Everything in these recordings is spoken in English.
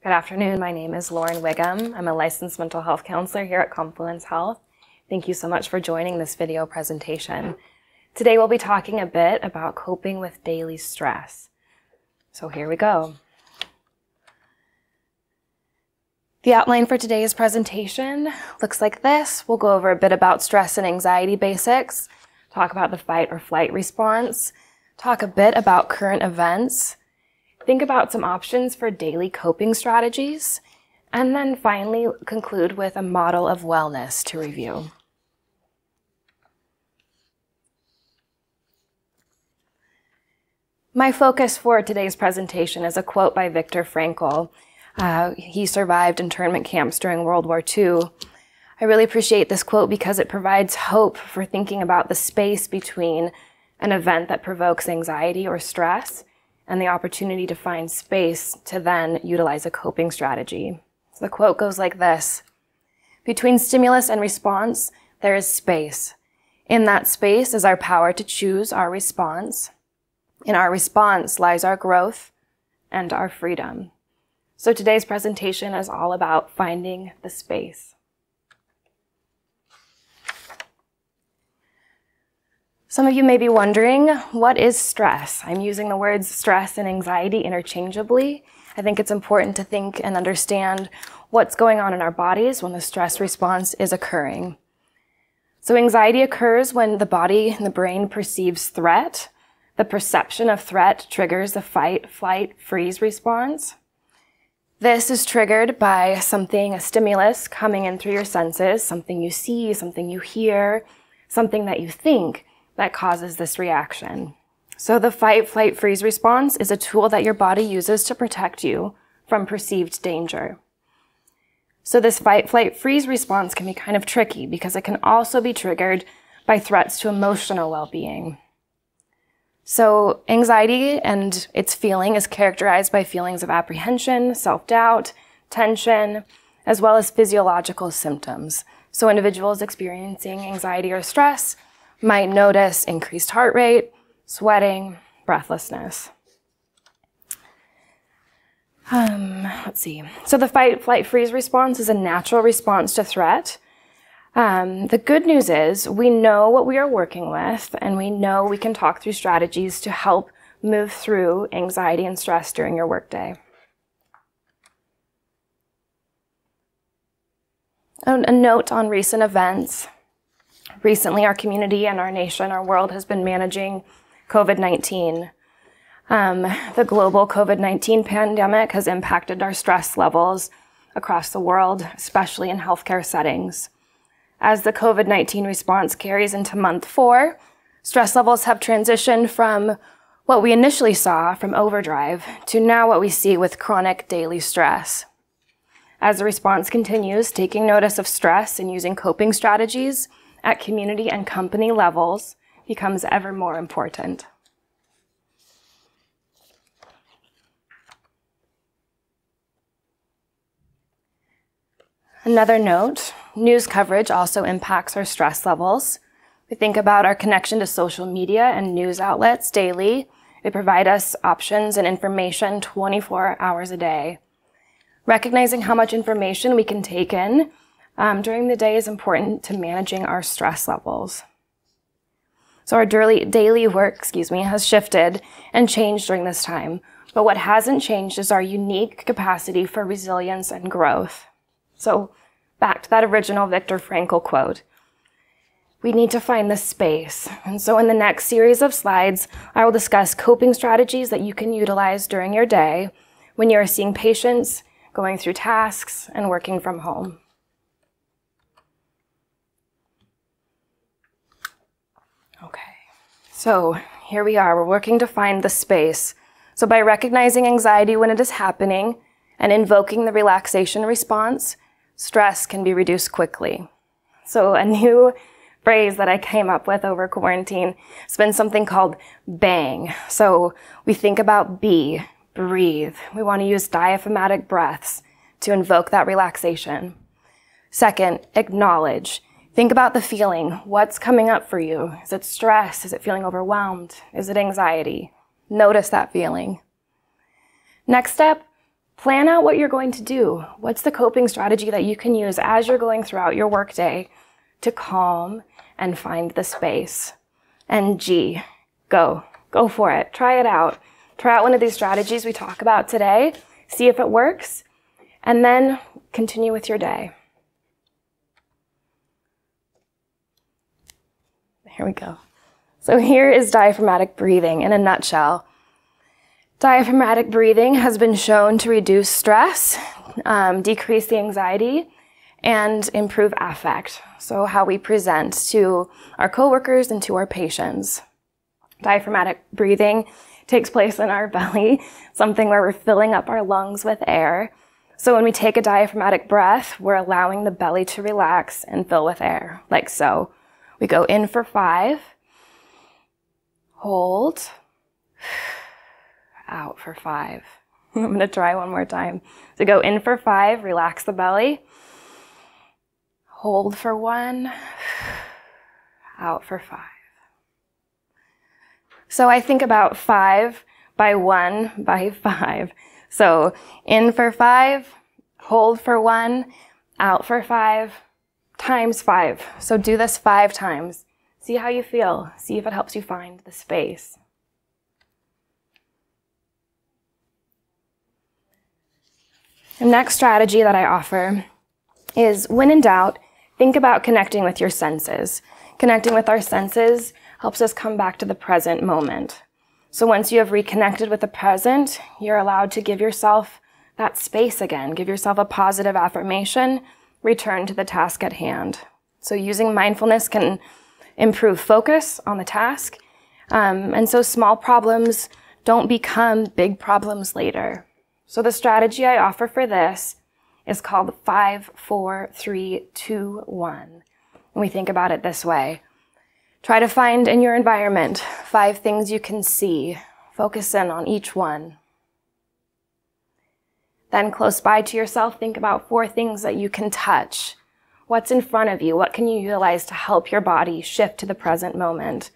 Good afternoon. My name is Lauren Wiggum. I'm a licensed mental health counselor here at Confluence Health. Thank you so much for joining this video presentation. Today we'll be talking a bit about coping with daily stress. So here we go. The outline for today's presentation looks like this. We'll go over a bit about stress and anxiety basics, talk about the fight or flight response, talk a bit about current events, think about some options for daily coping strategies, and then finally conclude with a model of wellness to review. My focus for today's presentation is a quote by Viktor Frankl. Uh, he survived internment camps during World War II. I really appreciate this quote because it provides hope for thinking about the space between an event that provokes anxiety or stress and the opportunity to find space to then utilize a coping strategy. So the quote goes like this Between stimulus and response, there is space. In that space is our power to choose our response in our response lies our growth and our freedom. So today's presentation is all about finding the space. Some of you may be wondering, what is stress? I'm using the words stress and anxiety interchangeably. I think it's important to think and understand what's going on in our bodies when the stress response is occurring. So anxiety occurs when the body and the brain perceives threat, the perception of threat triggers the fight, flight, freeze response. This is triggered by something, a stimulus coming in through your senses, something you see, something you hear, something that you think that causes this reaction. So the fight, flight, freeze response is a tool that your body uses to protect you from perceived danger. So this fight, flight, freeze response can be kind of tricky because it can also be triggered by threats to emotional well-being. So anxiety and its feeling is characterized by feelings of apprehension, self-doubt, tension, as well as physiological symptoms. So individuals experiencing anxiety or stress might notice increased heart rate, sweating, breathlessness. Um, let's see. So the fight, flight, freeze response is a natural response to threat. Um, the good news is we know what we are working with and we know we can talk through strategies to help move through anxiety and stress during your workday. A note on recent events. Recently, our community and our nation, our world has been managing COVID-19. Um, the global COVID-19 pandemic has impacted our stress levels across the world, especially in healthcare settings. As the COVID-19 response carries into month four, stress levels have transitioned from what we initially saw from overdrive to now what we see with chronic daily stress. As the response continues, taking notice of stress and using coping strategies at community and company levels becomes ever more important. Another note, news coverage also impacts our stress levels. We think about our connection to social media and news outlets daily. They provide us options and information 24 hours a day. Recognizing how much information we can take in um, during the day is important to managing our stress levels. So our daily, daily work, excuse me, has shifted and changed during this time. But what hasn't changed is our unique capacity for resilience and growth. So back to that original Viktor Frankl quote. We need to find the space. And so in the next series of slides, I will discuss coping strategies that you can utilize during your day when you are seeing patients, going through tasks, and working from home. So here we are. We're working to find the space. So by recognizing anxiety when it is happening and invoking the relaxation response, stress can be reduced quickly. So a new phrase that I came up with over quarantine has been something called bang. So we think about be, breathe. We want to use diaphragmatic breaths to invoke that relaxation. Second, acknowledge. Think about the feeling. What's coming up for you? Is it stress? Is it feeling overwhelmed? Is it anxiety? Notice that feeling. Next step, Plan out what you're going to do. What's the coping strategy that you can use as you're going throughout your workday to calm and find the space? And G, go. Go for it. Try it out. Try out one of these strategies we talk about today. See if it works. And then continue with your day. Here we go. So here is diaphragmatic breathing in a nutshell. Diaphragmatic breathing has been shown to reduce stress, um, decrease the anxiety, and improve affect. So how we present to our coworkers and to our patients. Diaphragmatic breathing takes place in our belly, something where we're filling up our lungs with air. So when we take a diaphragmatic breath, we're allowing the belly to relax and fill with air, like so. We go in for five, hold, out for five. I'm going to try one more time. So go in for five, relax the belly. Hold for one, out for five. So I think about five by one by five. So in for five, hold for one, out for five, times five. So do this five times. See how you feel. See if it helps you find the space. The next strategy that I offer is when in doubt, think about connecting with your senses. Connecting with our senses helps us come back to the present moment. So once you have reconnected with the present, you're allowed to give yourself that space again. Give yourself a positive affirmation. Return to the task at hand. So using mindfulness can improve focus on the task. Um, and so small problems don't become big problems later. So the strategy I offer for this is called five, four, three, two, one. And we think about it this way. Try to find in your environment five things you can see. Focus in on each one. Then close by to yourself, think about four things that you can touch. What's in front of you? What can you utilize to help your body shift to the present moment?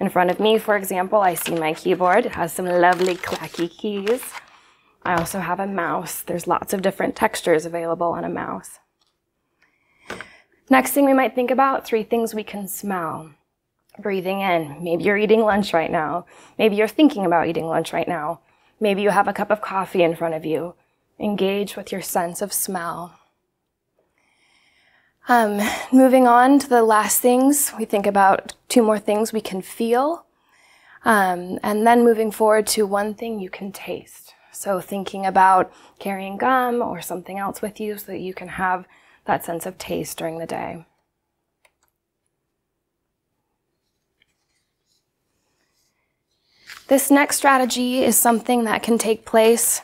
In front of me, for example, I see my keyboard. It has some lovely clacky keys. I also have a mouse. There's lots of different textures available on a mouse. Next thing we might think about, three things we can smell. Breathing in. Maybe you're eating lunch right now. Maybe you're thinking about eating lunch right now. Maybe you have a cup of coffee in front of you. Engage with your sense of smell. Um, moving on to the last things, we think about two more things we can feel. Um, and then moving forward to one thing you can taste. So thinking about carrying gum or something else with you so that you can have that sense of taste during the day. This next strategy is something that can take place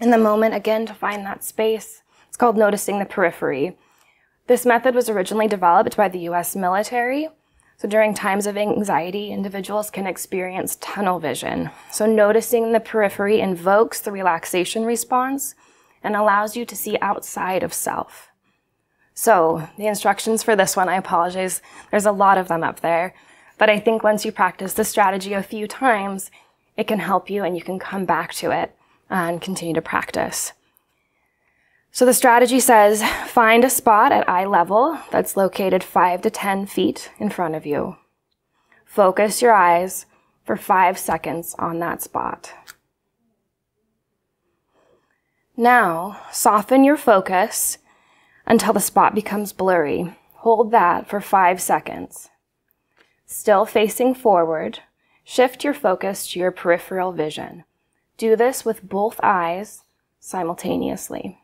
in the moment again to find that space. It's called noticing the periphery. This method was originally developed by the US military so during times of anxiety, individuals can experience tunnel vision. So noticing the periphery invokes the relaxation response and allows you to see outside of self. So the instructions for this one, I apologize. There's a lot of them up there. But I think once you practice the strategy a few times, it can help you and you can come back to it and continue to practice. So the strategy says find a spot at eye level that's located 5 to 10 feet in front of you. Focus your eyes for 5 seconds on that spot. Now, soften your focus until the spot becomes blurry. Hold that for 5 seconds. Still facing forward, shift your focus to your peripheral vision. Do this with both eyes simultaneously.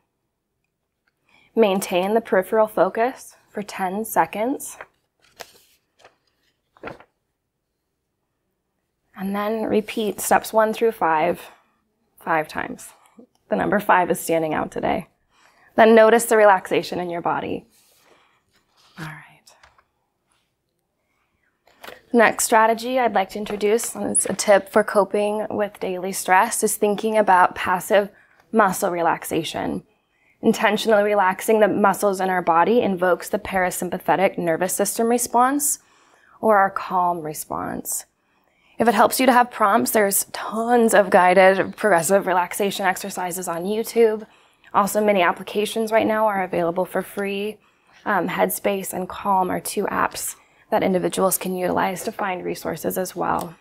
Maintain the peripheral focus for 10 seconds. And then repeat steps one through five, five times. The number five is standing out today. Then notice the relaxation in your body. All right. Next strategy I'd like to introduce, and it's a tip for coping with daily stress, is thinking about passive muscle relaxation. Intentionally relaxing the muscles in our body invokes the parasympathetic nervous system response or our calm response. If it helps you to have prompts, there's tons of guided progressive relaxation exercises on YouTube. Also, many applications right now are available for free. Um, Headspace and Calm are two apps that individuals can utilize to find resources as well.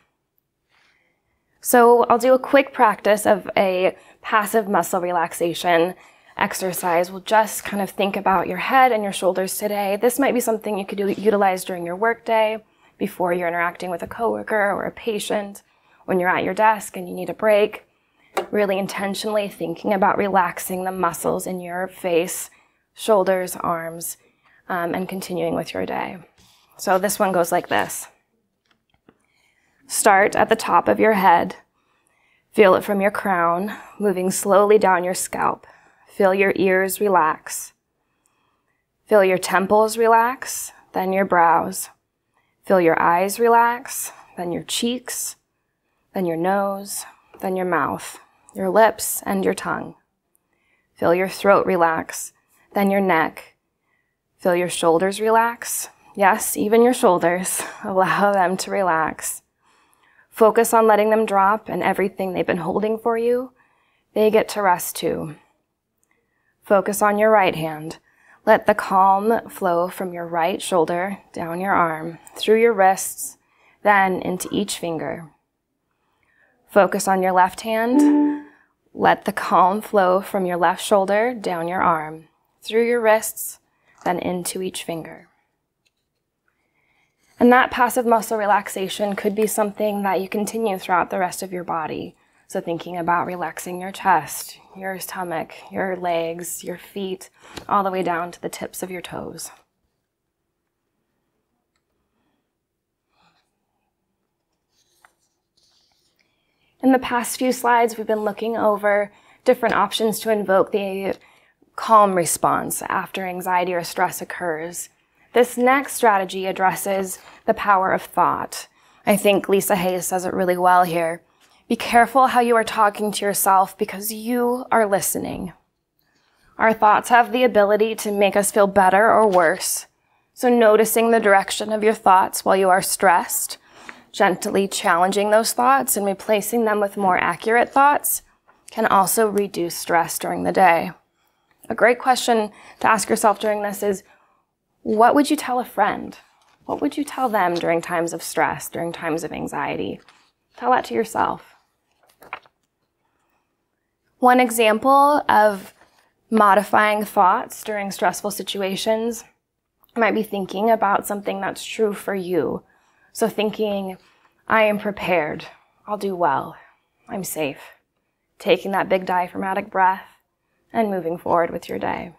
So I'll do a quick practice of a passive muscle relaxation exercise. We'll just kind of think about your head and your shoulders today. This might be something you could utilize during your workday, before you're interacting with a coworker or a patient, when you're at your desk and you need a break. Really intentionally thinking about relaxing the muscles in your face, shoulders, arms, um, and continuing with your day. So this one goes like this. Start at the top of your head. Feel it from your crown, moving slowly down your scalp. Feel your ears relax. Feel your temples relax, then your brows. Feel your eyes relax, then your cheeks, then your nose, then your mouth, your lips, and your tongue. Feel your throat relax, then your neck. Feel your shoulders relax. Yes, even your shoulders. Allow them to relax. Focus on letting them drop and everything they've been holding for you, they get to rest too. Focus on your right hand. Let the calm flow from your right shoulder down your arm, through your wrists, then into each finger. Focus on your left hand. Let the calm flow from your left shoulder down your arm, through your wrists, then into each finger. And that passive muscle relaxation could be something that you continue throughout the rest of your body. So, thinking about relaxing your chest, your stomach, your legs, your feet, all the way down to the tips of your toes. In the past few slides, we've been looking over different options to invoke the calm response after anxiety or stress occurs. This next strategy addresses the power of thought. I think Lisa Hayes says it really well here. Be careful how you are talking to yourself because you are listening. Our thoughts have the ability to make us feel better or worse. So noticing the direction of your thoughts while you are stressed, gently challenging those thoughts and replacing them with more accurate thoughts can also reduce stress during the day. A great question to ask yourself during this is, what would you tell a friend? What would you tell them during times of stress, during times of anxiety? Tell that to yourself. One example of modifying thoughts during stressful situations might be thinking about something that's true for you. So thinking, I am prepared. I'll do well. I'm safe. Taking that big diaphragmatic breath and moving forward with your day.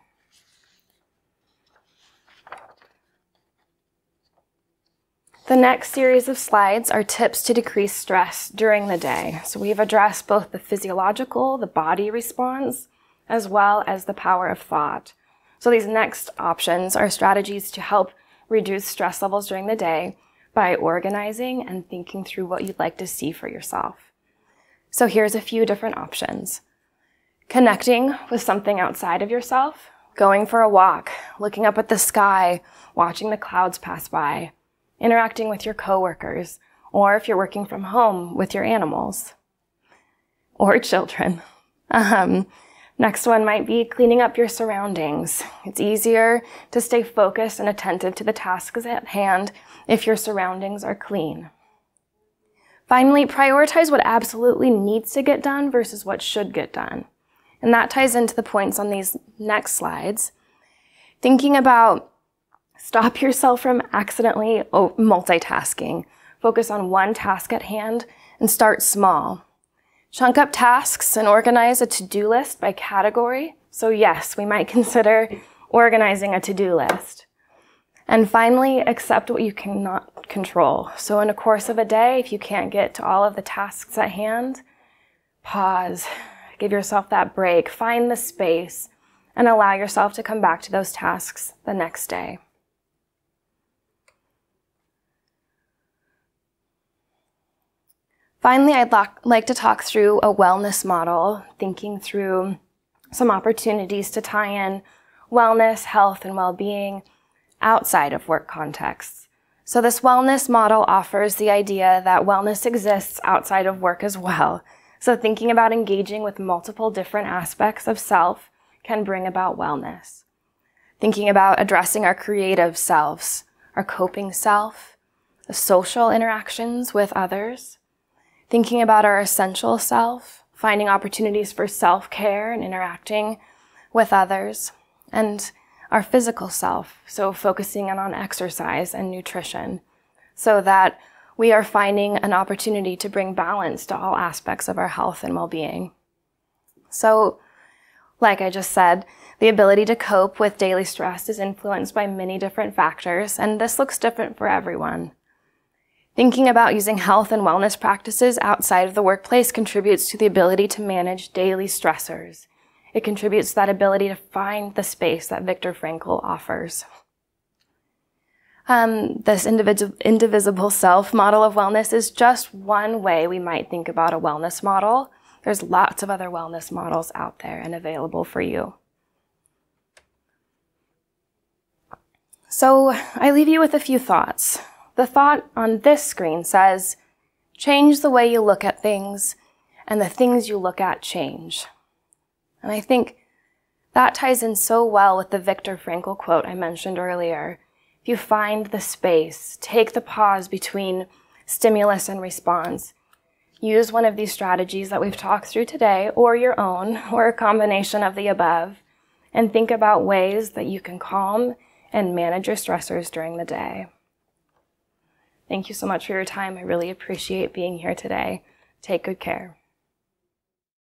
The next series of slides are tips to decrease stress during the day. So we've addressed both the physiological, the body response, as well as the power of thought. So these next options are strategies to help reduce stress levels during the day by organizing and thinking through what you'd like to see for yourself. So here's a few different options. Connecting with something outside of yourself, going for a walk, looking up at the sky, watching the clouds pass by, interacting with your coworkers, or if you're working from home with your animals or children. Um, next one might be cleaning up your surroundings. It's easier to stay focused and attentive to the tasks at hand if your surroundings are clean. Finally, prioritize what absolutely needs to get done versus what should get done. And that ties into the points on these next slides. Thinking about Stop yourself from accidentally oh, multitasking. Focus on one task at hand and start small. Chunk up tasks and organize a to-do list by category. So yes, we might consider organizing a to-do list. And finally, accept what you cannot control. So in the course of a day, if you can't get to all of the tasks at hand, pause, give yourself that break, find the space, and allow yourself to come back to those tasks the next day. Finally, I'd like to talk through a wellness model, thinking through some opportunities to tie in wellness, health, and well-being outside of work contexts. So this wellness model offers the idea that wellness exists outside of work as well. So thinking about engaging with multiple different aspects of self can bring about wellness. Thinking about addressing our creative selves, our coping self, the social interactions with others, thinking about our essential self, finding opportunities for self-care and interacting with others, and our physical self, so focusing in on exercise and nutrition, so that we are finding an opportunity to bring balance to all aspects of our health and well-being. So, like I just said, the ability to cope with daily stress is influenced by many different factors, and this looks different for everyone. Thinking about using health and wellness practices outside of the workplace contributes to the ability to manage daily stressors. It contributes to that ability to find the space that Viktor Frankl offers. Um, this indivisible self model of wellness is just one way we might think about a wellness model. There's lots of other wellness models out there and available for you. So I leave you with a few thoughts. The thought on this screen says, change the way you look at things, and the things you look at change. And I think that ties in so well with the Viktor Frankl quote I mentioned earlier. If you find the space, take the pause between stimulus and response, use one of these strategies that we've talked through today, or your own, or a combination of the above, and think about ways that you can calm and manage your stressors during the day. Thank you so much for your time. I really appreciate being here today. Take good care.